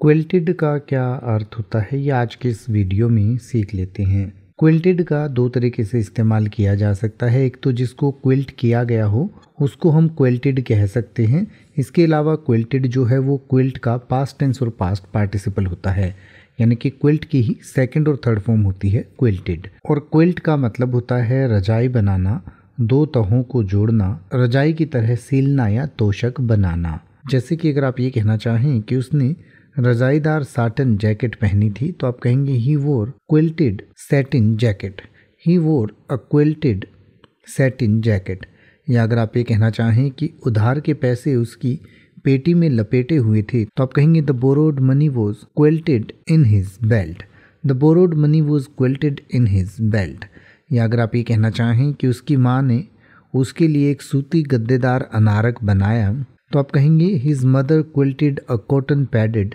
Quilted का क्या अर्थ होता है? ये आज के इस वीडियो में सीख लेते हैं। क्विल्टेड का दो तरीके से इस्तेमाल किया जा सकता है। एक तो जिसको क्विल्ट किया गया हो, उसको हम क्विल्टेड कह सकते हैं। इसके अलावा क्विल्टेड जो है, वो क्विल्ट का पास्ट टेंस और पास्ट पार्टिसिपल होता है। यानी कि क्विल्ट की ही सेकंड और थर्ड फॉर्म होती है क्विल्टेड और क्विल्ट का मतलब होता है रजाई बनाना, दो तहों को जोड़ना, रजाई की तरह सीलना या तोशक बनाना। जैसे कि अगर आप ये कहना चाहें कि उसने रजाईदार साटन जैकेट पहनी थी तो आप कहेंगे, he wore quilted satin jacket, he wore a quilted satin jacket. या अगर आप ये कहना चाहें कि उधार के पैसे उसकी पेटी में लपेटे हुए थे तो आप कहेंगे, the borrowed money was quilted in his belt. The borrowed money was quilted in his belt. या अगर आप ये कहना चाहें कि उसकी माँ ने उसके लिए एक सूती गद्देदार अनारक बनाया तो आप कहेंगे, his mother quilted a cotton padded